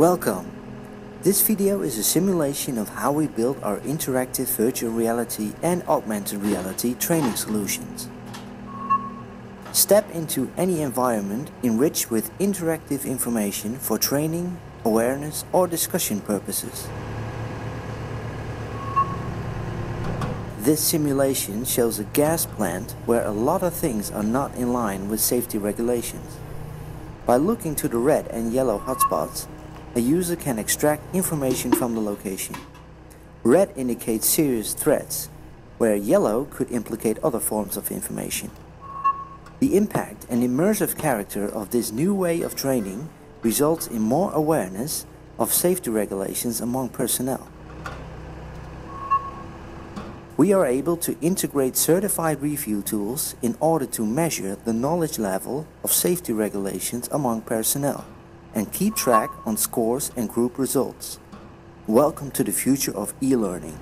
Welcome! This video is a simulation of how we build our interactive virtual reality and augmented reality training solutions. Step into any environment enriched with interactive information for training, awareness or discussion purposes. This simulation shows a gas plant where a lot of things are not in line with safety regulations. By looking to the red and yellow hotspots, a user can extract information from the location. Red indicates serious threats, where yellow could implicate other forms of information. The impact and immersive character of this new way of training results in more awareness of safety regulations among personnel we are able to integrate certified review tools in order to measure the knowledge level of safety regulations among personnel and keep track on scores and group results. Welcome to the future of e-learning.